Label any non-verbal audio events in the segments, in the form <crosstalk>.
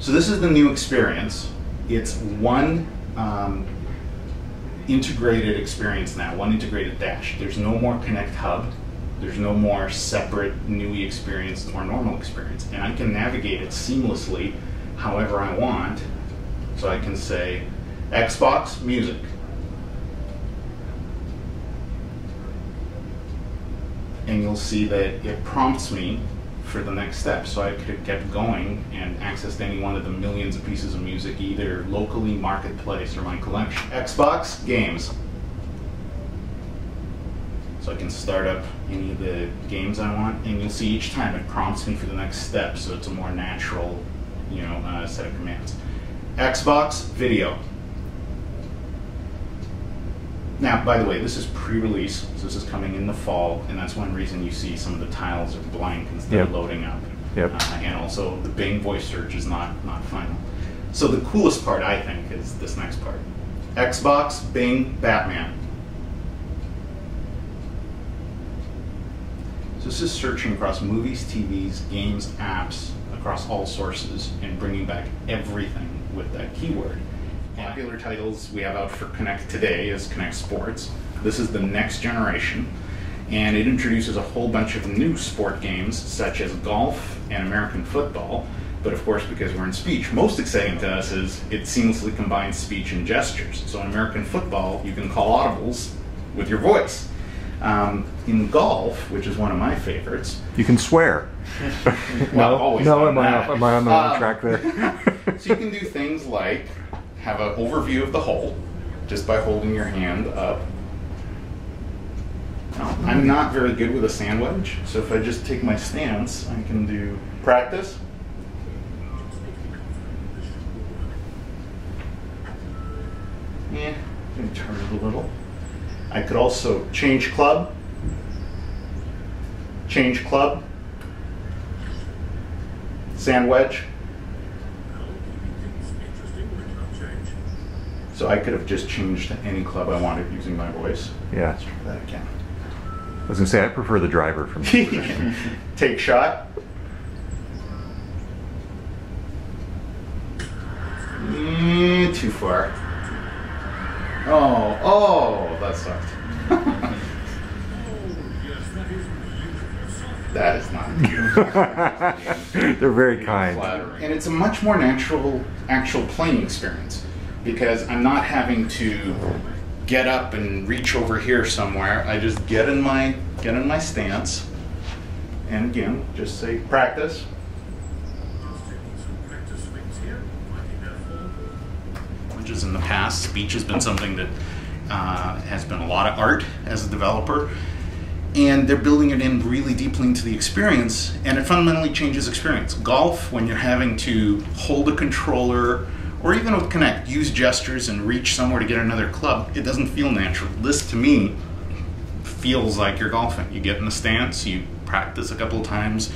So this is the new experience. It's one um, integrated experience now, one integrated dash. There's no more Kinect Hub. There's no more separate NUI experience or normal experience. And I can navigate it seamlessly however I want. So I can say Xbox Music. And you'll see that it prompts me for the next step. So I could have kept going and accessed any one of the millions of pieces of music, either locally, marketplace, or my collection. Xbox games. So I can start up any of the games I want, and you'll see each time it prompts me for the next step, so it's a more natural, you know, uh, set of commands. Xbox video. Now, by the way, this is pre-release, so this is coming in the fall, and that's one reason you see some of the tiles are blank instead Yep. of loading up. Yep. Uh, and also, the Bing voice search is not not final. So the coolest part, I think, is this next part. Xbox, Bing, Batman. So this is searching across movies, TVs, games, apps, across all sources, and bringing back everything with that keyword. Popular titles we have out for Kinect today is Kinect Sports. This is the next generation, and it introduces a whole bunch of new sport games such as golf and American football. But of course, because we're in speech, most exciting to us is it seamlessly combines speech and gestures. So in American football, you can call audibles with your voice. Um, in golf, which is one of my favorites, You can swear. well, I've always no, done am I, off, am I on the wrong Um, track there? <laughs> so you can do things like have an overview of the hole just by holding your hand up. Now, I'm not very good with a sand wedge, so if I just take my stance, I can do practice. Yeah, me turn it a little. I could also change club, change club, sand wedge. So I could have just changed to any club I wanted using my voice. yeah. Let's try that again. I was gonna say I prefer the driver from. <laughs> Take shot. Mm, too far. Oh, oh, that sucked. <laughs> that is not. <laughs> They're very kind. flattering. And it's a much more natural, actual playing experience because I'm not having to get up and reach over here somewhere. I just get in my get in my stance, and again, just say practice. Which is in the past, speech has been something that uh, has been a lot of art as a developer and they're building it in really deeply into the experience and it fundamentally changes experience golf when you're having to hold a controller or even with Kinect use gestures and reach somewhere to get another club. It doesn't feel natural. This to me feels like you're golfing. You get in the stance you practice a couple of times.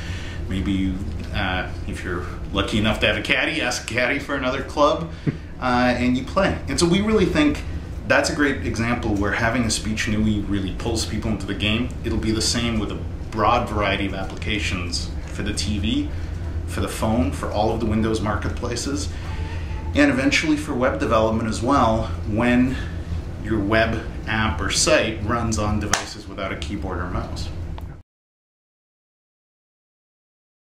Maybe you uh, if you're lucky enough to have a caddy ask a caddy for another club <laughs> uh, and you play. And so we really think that's a great example where having a speech NUI really pulls people into the game. It'll be the same with a broad variety of applications for the TV, for the phone, for all of the Windows marketplaces, and eventually for web development as well when your web app or site runs on devices without a keyboard or mouse.